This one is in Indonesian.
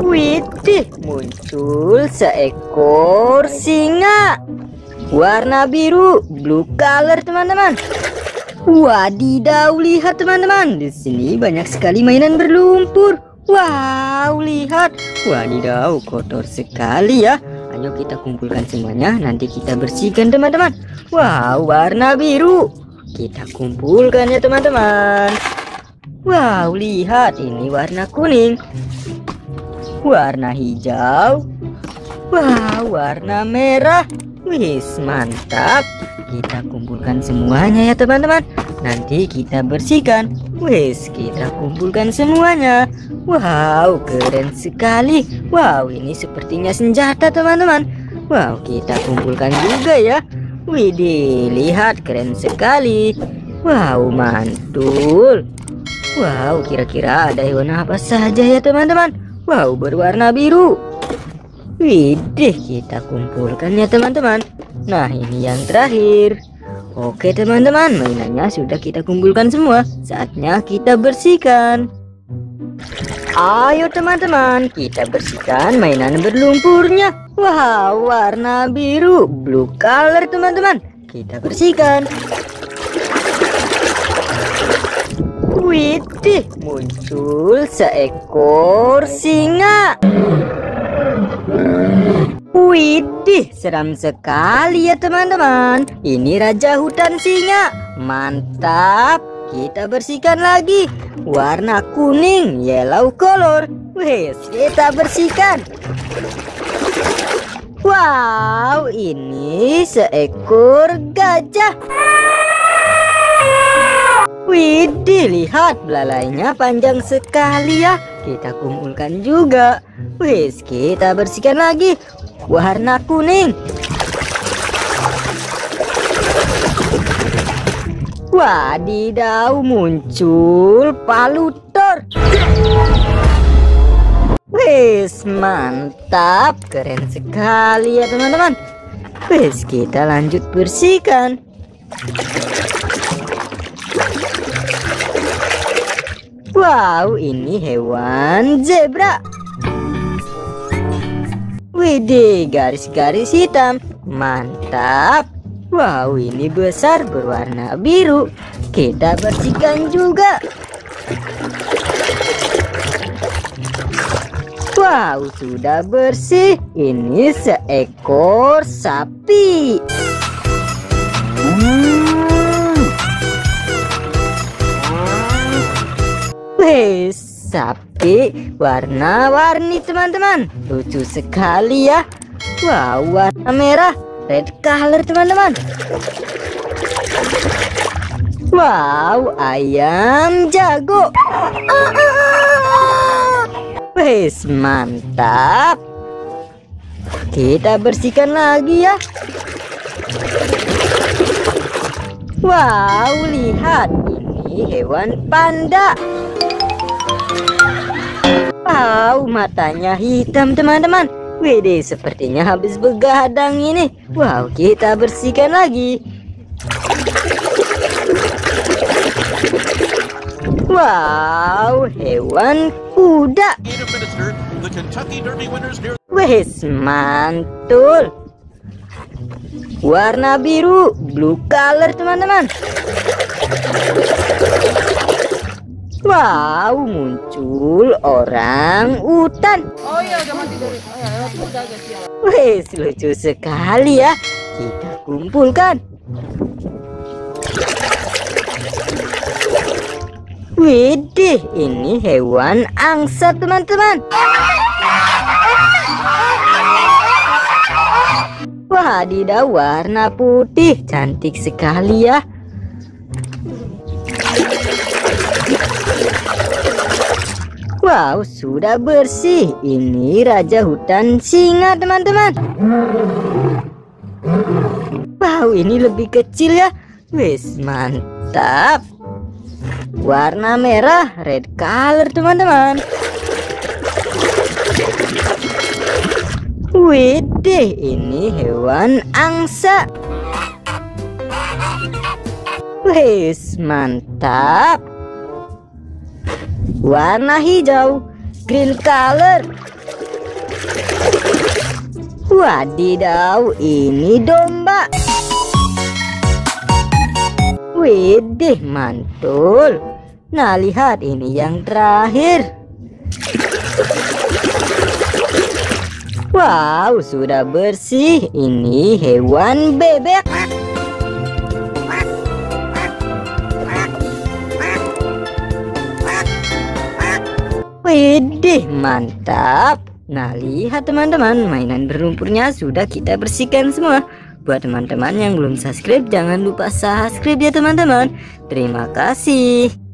Widih, muncul seekor singa. Warna biru, blue color teman-teman. Wadidaw, lihat teman-teman. Di sini banyak sekali mainan berlumpur. Wow, lihat. Wadidaw, kotor sekali ya. Ayo kita kumpulkan semuanya, nanti kita bersihkan teman-teman. Wow, warna biru. Kita kumpulkan ya teman-teman. Wow, lihat ini warna kuning. Warna hijau. Wow, warna merah. Wis, mantap. Kita kumpulkan semuanya ya teman-teman. Nanti kita bersihkan. Wis, kita kumpulkan semuanya. Wow, keren sekali. Wow, ini sepertinya senjata teman-teman. Wow, kita kumpulkan juga ya. Widih, lihat keren sekali. Wow, mantul. Wow, kira-kira ada hewan apa saja ya teman-teman? Wow, berwarna biru. Widih, kita kumpulkan ya teman-teman. Nah, ini yang terakhir. Oke teman-teman, mainannya sudah kita kumpulkan semua. Saatnya kita bersihkan. Ayo teman-teman, kita bersihkan mainan berlumpurnya. Wow, warna biru, blue color teman-teman. Kita bersihkan. Muncul seekor singa. Widih, seram sekali ya teman-teman. Ini raja hutan singa. Mantap. Kita bersihkan lagi. Warna kuning, yellow color. Wes, kita bersihkan. Wow, ini seekor gajah. Widih, lihat belalainya panjang sekali ya. Kita kumpulkan juga. Wes, kita bersihkan lagi warna kuning. Wadidaw muncul palutor. Wes mantap, keren sekali ya teman-teman. Wes kita lanjut bersihkan. Wow, ini hewan zebra. Widih, garis-garis hitam. Mantap. Wow, ini besar berwarna biru. Kita bersihkan juga. Wow, sudah bersih. Ini seekor sapi. Wes, sapi warna-warni teman-teman. Lucu sekali ya. Wow, warna merah, red color teman-teman. Wow, ayam jago. Wes, mantap. Kita bersihkan lagi ya. Wow, lihat hewan panda. Wow, matanya hitam teman-teman. Wede, sepertinya habis begadang ini. Wow, kita bersihkan lagi. Wow, hewan kuda. Wes, mantul. Warna biru, blue color teman-teman. Wow, muncul orang utan. Oh iya udah mati dari. Oh iya, udah guys ya. Wes, lucu sekali ya. Kita kumpulkan. Widih, ini hewan angsa teman-teman. Wadidaw, warna putih. Cantik sekali ya. Wow, sudah bersih. Ini raja hutan singa, teman-teman. Wow, ini lebih kecil ya. Wis, mantap. Warna merah, red color, teman-teman. Widih, ini hewan angsa. Wis, mantap. Warna hijau. green color. Wadidaw, ini domba. Widih, mantul. Nah, lihat ini yang terakhir. Wow, sudah bersih. Ini hewan bebek. Widih, mantap. Nah, lihat teman-teman, mainan berlumpurnya sudah kita bersihkan semua. Buat teman-teman yang belum subscribe, jangan lupa subscribe ya teman-teman. Terima kasih.